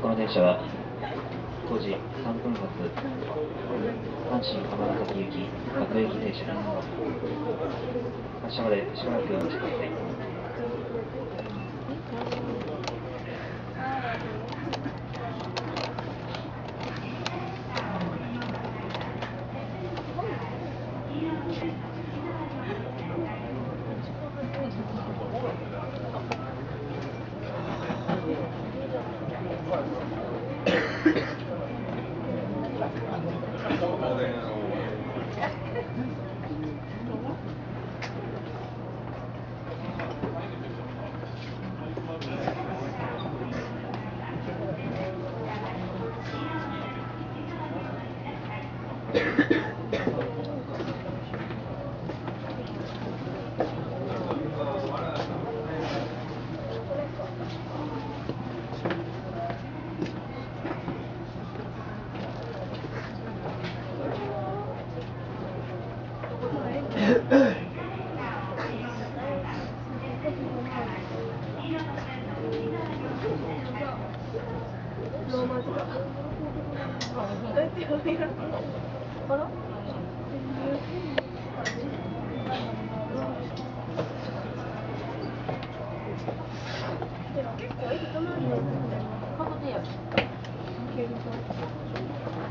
この電車は5時3分発阪神浜崎行き各駅停車です発車までしばらくお待ちください。結構駅隣にあるん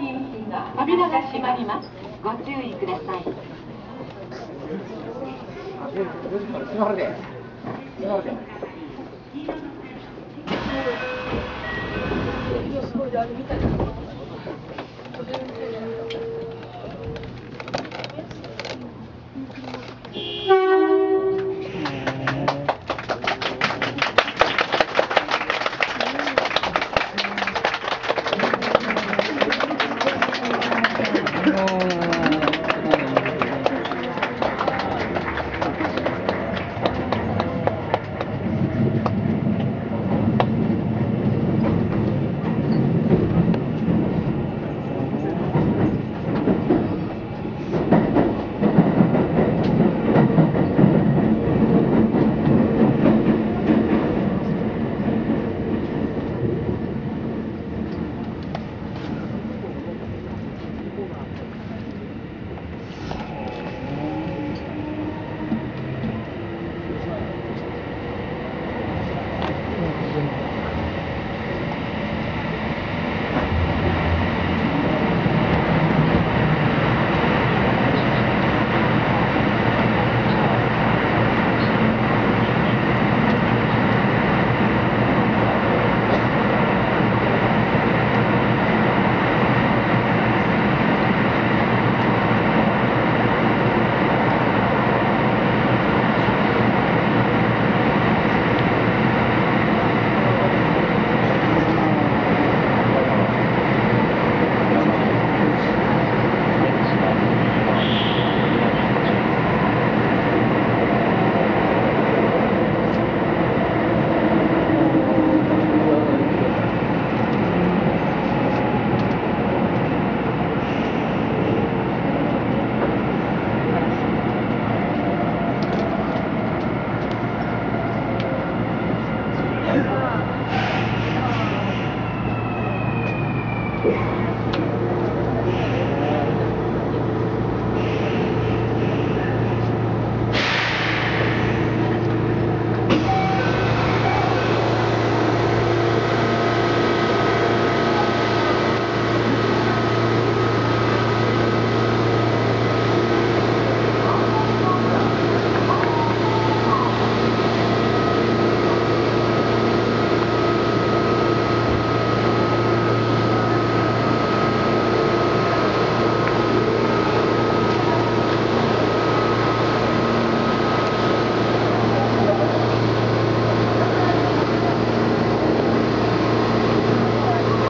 扉が閉まります。ご注意ください。閉まるで閉まるで。